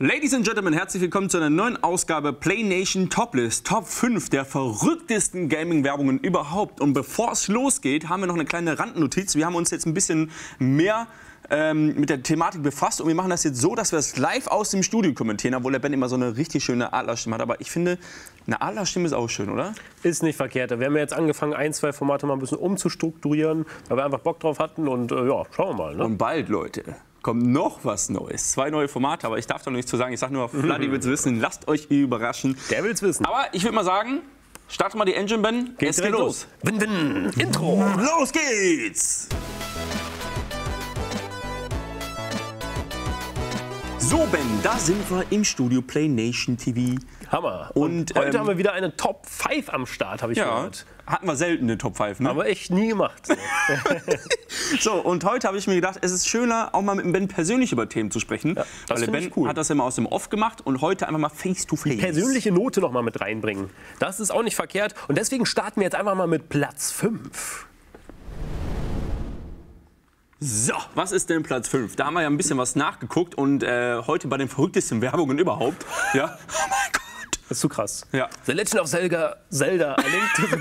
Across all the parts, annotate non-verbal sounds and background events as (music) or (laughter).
Ladies and Gentlemen, herzlich willkommen zu einer neuen Ausgabe Play Nation Toplist, Top 5 der verrücktesten Gaming-Werbungen überhaupt. Und bevor es losgeht, haben wir noch eine kleine Randnotiz. Wir haben uns jetzt ein bisschen mehr ähm, mit der Thematik befasst und wir machen das jetzt so, dass wir es live aus dem Studio kommentieren, obwohl der Ben immer so eine richtig schöne Adlerstimme hat. Aber ich finde, eine Adlerstimme ist auch schön, oder? Ist nicht verkehrt. Wir haben ja jetzt angefangen, ein, zwei Formate mal ein bisschen umzustrukturieren, weil wir einfach Bock drauf hatten und äh, ja, schauen wir mal. Ne? Und bald, Leute, kommt noch was Neues. Zwei neue Formate, aber ich darf da noch nichts zu sagen. Ich sage nur, Vladi will es (laughs) wissen. Lasst euch überraschen. Der will's wissen. Aber ich würde mal sagen, starte mal die Engine, Ben. Geht es geht direkt los. Win, win. Intro. Los geht's! So, Ben, da sind wir im Studio Play Nation TV. Hammer. Und, Und, heute ähm, haben wir wieder eine Top 5 am Start, habe ich Ja, gehört. hatten wir selten eine Top 5, ne? Aber echt nie gemacht. (laughs) (laughs) So, und heute habe ich mir gedacht, es ist schöner, auch mal mit dem Ben persönlich über Themen zu sprechen. das weil der finde Ben ich cool. hat das immer aus dem Off gemacht und heute einfach mal face to face. Persönliche Note noch mal mit reinbringen. Das ist auch nicht verkehrt. Und deswegen starten wir jetzt einfach mal mit Platz 5. So, was ist denn Platz 5? Da haben wir ja ein bisschen was nachgeguckt und äh, heute bei den verrücktesten Werbungen überhaupt. Ja. (laughs) Oh mein Gott. Das ist zu krass. Ja. The Legend of Zelda, Zelda A Link to the.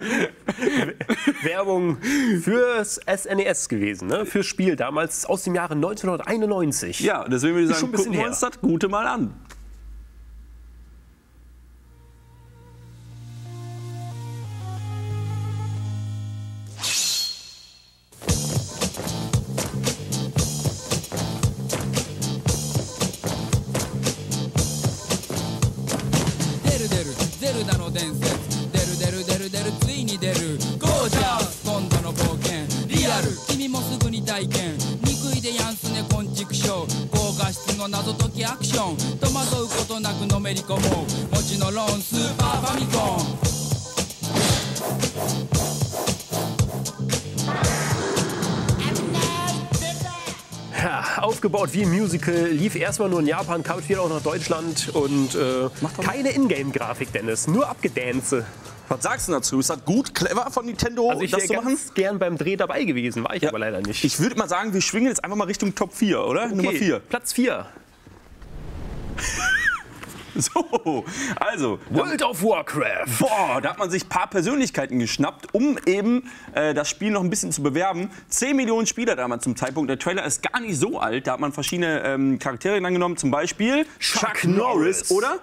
(laughs) Werbung fürs SNES gewesen, ne? fürs Spiel damals aus dem Jahre 1991. Ja, deswegen würde ich sagen, schon ein bisschen gucken wir uns das Gute mal an.「ダの伝説」「デルデルデルデルついに出る」「ゴージャス。今度の冒険」「リアル。君もすぐに体験」「憎いでやんすね昆虫ショー」「高画質の謎解きアクション」「戸惑うことなくのめり込もう」「aufgebaut wie ein Musical, lief erstmal nur in Japan, kam später auch nach Deutschland und äh, keine Ingame-Grafik, Dennis, nur Abgedance. Was sagst du dazu? Ist das gut, clever von Nintendo, Also ich das wäre zu machen? ganz gern beim Dreh dabei gewesen, war ich aber leider nicht. Ich würde mal sagen, wir schwingen jetzt einfach mal Richtung Top 4, oder? Nummer 4. Platz 4. (laughs) So, also, World of Warcraft. Boah, da hat man sich ein paar Persönlichkeiten geschnappt, um eben äh, das Spiel noch ein bisschen zu bewerben. 10 Millionen Spieler damals zum Zeitpunkt. Der Trailer ist gar nicht so alt. Da hat man verschiedene ähm, Charaktere angenommen. Zum Beispiel Chuck, Norris, Norris. oder?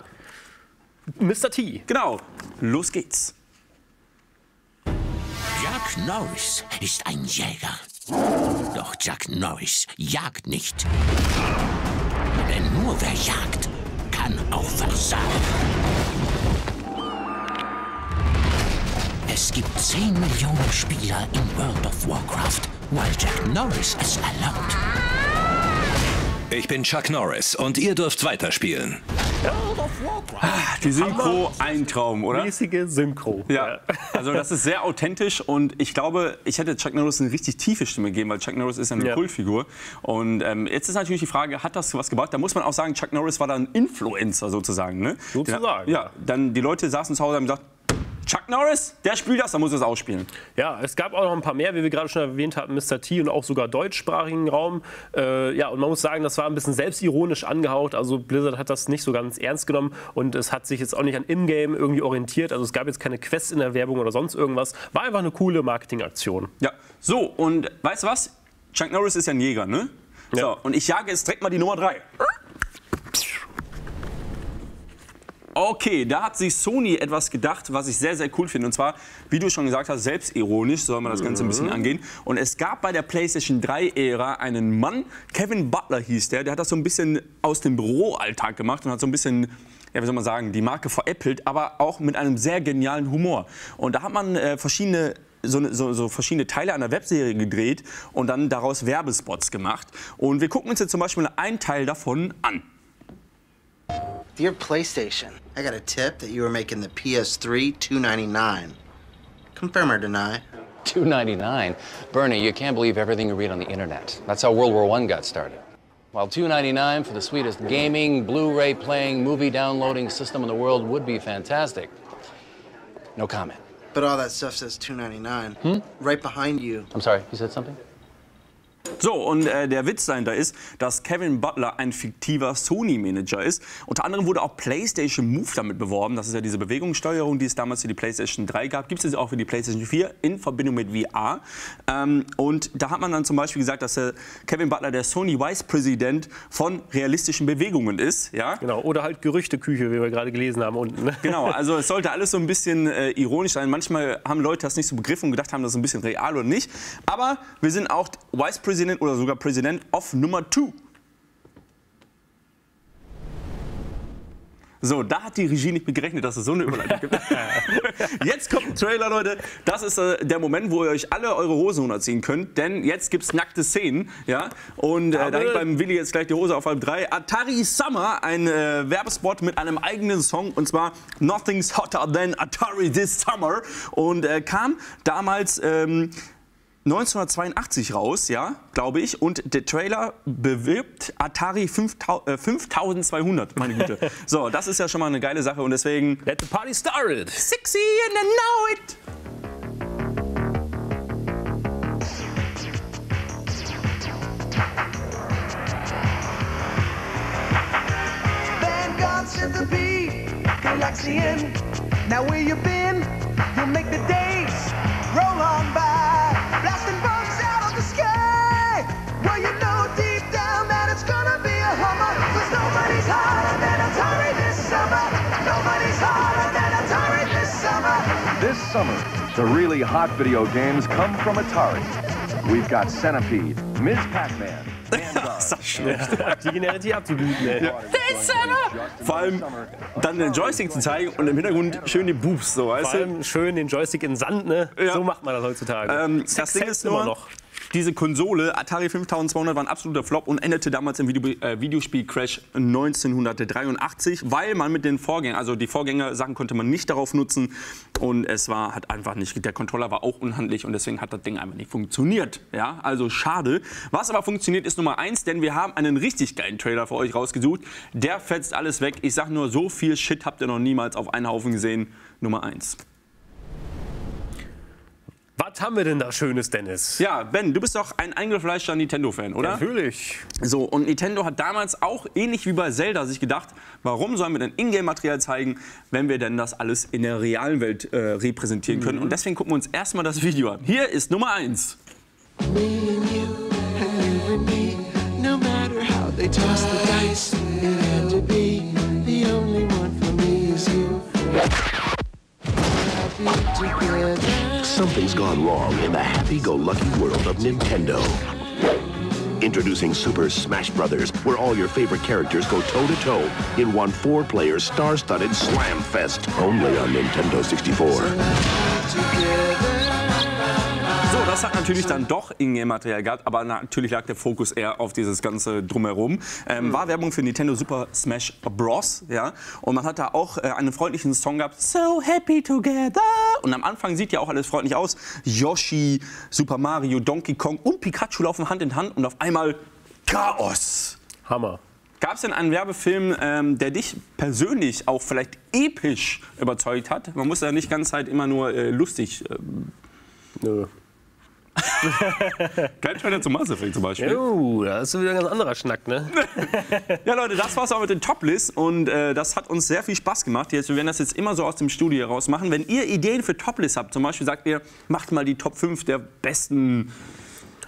Mr. T. Genau. Los geht's. Jack Norris ist ein Jäger. Doch Jack Norris jagt nicht. Denn nur wer jagt, kann auch versagen. Es gibt 10 Millionen Spieler in World of Warcraft, weil Jack Norris es erlaubt. Ich bin Chuck Norris und ihr dürft weiterspielen. Die Synchro, ein Traum, oder? Mäßige Synchro. Ja, also das ist sehr authentisch und ich glaube, ich hätte Chuck Norris eine richtig tiefe Stimme gegeben, weil Chuck Norris ist ja eine Ja. Kultfigur. Und ähm, jetzt ist natürlich die Frage, hat das was gebracht? Da muss man auch sagen, Chuck Norris war da ein Influencer sozusagen. Ne? Sozusagen. Ja, dann die Leute saßen zu Hause und haben gesagt, Chuck Norris, der spielt das, dann muss er es ausspielen. Ja, es gab auch noch ein paar mehr, wie wir gerade schon erwähnt hatten, Mr. T und auch sogar deutschsprachigen Raum. Äh, ja, und man muss sagen, das war ein bisschen selbstironisch angehaucht. Also Blizzard hat das nicht so ganz ernst genommen und es hat sich jetzt auch nicht an Ingame irgendwie orientiert. Also es gab jetzt keine Quests in der Werbung oder sonst irgendwas. War einfach eine coole Marketingaktion. Ja, so und weißt du was? Chuck Norris ist ja ein Jäger, ne? Ja. So, und ich jage jetzt direkt mal die Nummer 3. Okay, da hat sich Sony etwas gedacht, was ich sehr, sehr cool finde. Und zwar, wie du schon gesagt hast, selbstironisch soll man das Ganze ein bisschen angehen. Und es gab bei der PlayStation 3-Ära einen Mann, Kevin Butler hieß der, der hat das so ein bisschen aus dem Büroalltag gemacht und hat so ein bisschen ja, wie soll man sagen, die Marke veräppelt, aber auch mit einem sehr genialen Humor. Und da hat man äh, verschiedene so, ne- so, so verschiedene Teile einer Webserie gedreht und dann daraus Werbespots gemacht. Und wir gucken uns jetzt zum Beispiel einen Teil davon an. Dear PlayStation, I got a tip that you were making the PS3 299. Confirm or deny? 299 Bernie, you can't believe everything you read on the internet. That's how World War I got started. While 299 for the sweetest gaming, Blu-ray playing, movie downloading system in the world would be fantastic. No comment. But all that stuff says 299. Hmm? Right behind you. I'm sorry, you said something? So, und äh, der Witz dahinter ist, dass Kevin Butler ein fiktiver Sony-Manager ist. Unter anderem wurde auch PlayStation Move damit beworben. Das ist ja diese Bewegungssteuerung, die es damals für die PlayStation 3 gab. Gibt es jetzt auch für die PlayStation 4 in Verbindung mit VR. Ähm, und da hat man dann zum Beispiel gesagt, dass der Kevin Butler der Sony Vice President von realistischen Bewegungen ist. Ja? Genau, oder halt Gerüchteküche, wie wir gerade gelesen haben unten. Ne? Genau, also es sollte alles so ein bisschen äh, ironisch sein. Manchmal haben Leute das nicht so begriffen und gedacht haben, das ist ein bisschen real oder nicht. Aber wir sind auch Vice President oder sogar President of Nummer 2. So, da hat die Regie nicht mit gerechnet, dass es so eine Überleitung gibt. (laughs) jetzt kommt ein Trailer, Leute. Das ist äh, der Moment, wo ihr euch alle eure Hosen runterziehen könnt, denn jetzt gibt es nackte Szenen. Ja? Und äh, da hängt beim Willi jetzt gleich die Hose auf halb drei. Atari Summer, ein äh, Werbespot mit einem eigenen Song und zwar Nothing's Hotter Than Atari This Summer und äh, kam damals. Ähm, 1982 raus, ja, glaube ich. Und der Trailer bewirbt Atari 5000, äh, 5200, meine Güte. (laughs) so, das ist ja schon mal eine geile Sache und deswegen. Let the party started. Sexy and I know it. Now where you been? You'll make the days This summer, the really hot video games come from Atari. We've got Centipede, Ms. Pac-Man, Vanguard, Die Generalität abzublüten, ey. Vor allem dann den Joystick zu zeigen und im Hintergrund schön die Boobs, so, weißt Vor du? allem schön den Joystick in Sand, ne? Ja. So macht man das heutzutage. Ähm, das Ding ist immer nur, noch. diese Konsole, Atari 5200, war ein absoluter Flop und endete damals im Video, äh, Videospiel-Crash 1983, weil man mit den Vorgängern, also die Vorgängersachen konnte man nicht darauf nutzen und es war hat einfach nicht, der Controller war auch unhandlich und deswegen hat das Ding einfach nicht funktioniert. Ja, also schade. Was aber funktioniert, ist Nummer eins, denn wir haben einen richtig geilen Trailer für euch rausgesucht. Der fetzt alles weg. Ich sag nur, so viel Shit habt ihr noch niemals auf einen Haufen gesehen. Nummer eins. Was haben wir denn da Schönes, Dennis? Ja, Ben, du bist doch ein eingefleischter Nintendo-Fan, oder? Natürlich. So, und Nintendo hat damals auch, ähnlich wie bei Zelda, sich gedacht, warum sollen wir denn Ingame-Material zeigen, wenn wir denn das alles in der realen Welt äh, repräsentieren können. Und deswegen gucken wir uns erstmal das Video an. Hier ist Nummer 1. Me and you, they toss the dice, it had to be. The only one for me is you. Something's gone wrong in the happy-go-lucky world of Nintendo. Introducing Super Smash Bros., where all your favorite characters go toe-to-toe in one four-player star-studded slam fest. Only on Nintendo 64. So, das hat natürlich dann doch Ingame-Material gehabt, aber natürlich lag der Fokus eher auf dieses ganze Drumherum. Ähm, war Werbung für Nintendo Super Smash Bros. Ja? Und man hat da auch äh, einen freundlichen Song gehabt, So Happy Together. Und am Anfang sieht ja auch alles freundlich aus. Yoshi, Super Mario, Donkey Kong und Pikachu laufen Hand in Hand und auf einmal Chaos. Hammer. Gab es denn einen Werbefilm, ähm, der dich persönlich auch vielleicht episch überzeugt hat? Man muss ja nicht ganz halt immer nur äh, lustig. Ähm, Nö. Kein Trailer zum Mass Effect zum Beispiel. Oh, das ist wieder ein ganz anderer Schnack, ne? (laughs) Ja, Leute, das war's auch mit den Top-List und äh, das hat uns sehr viel Spaß gemacht. Jetzt, wir werden das jetzt immer so aus dem Studio heraus machen. Wenn ihr Ideen für Top-List habt, zum Beispiel sagt ihr, macht mal die Top 5 der besten.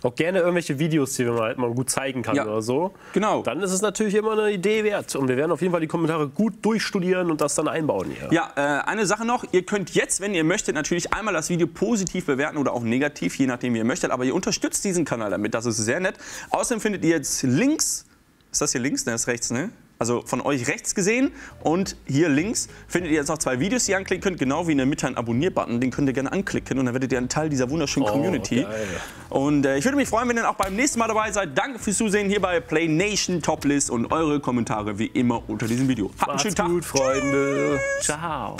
Auch gerne irgendwelche Videos, die man halt mal gut zeigen kann Ja. oder so. Genau. Dann ist es natürlich immer eine Idee wert. Und wir werden auf jeden Fall die Kommentare gut durchstudieren und das dann einbauen hier. Ja, äh, eine Sache noch. Ihr könnt jetzt, wenn ihr möchtet, natürlich einmal das Video positiv bewerten oder auch negativ, je nachdem, wie ihr möchtet. Aber ihr unterstützt diesen Kanal damit. Das ist sehr nett. Außerdem findet ihr jetzt links, ist das hier links? Ne, das ist rechts, ne? Also von euch rechts gesehen und hier links findet ihr jetzt noch zwei Videos, die ihr anklicken könnt, genau wie in der Mitte ein Abonnier-Button. Den könnt ihr gerne anklicken und dann werdet ihr ein Teil dieser wunderschönen Community. geil. Und äh, ich würde mich freuen, wenn ihr auch beim nächsten Mal dabei seid. Danke fürs Zusehen hier bei Play Nation Toplist und eure Kommentare wie immer unter diesem Video. Habt einen schönen Tag. gut, Freunde. Ciao.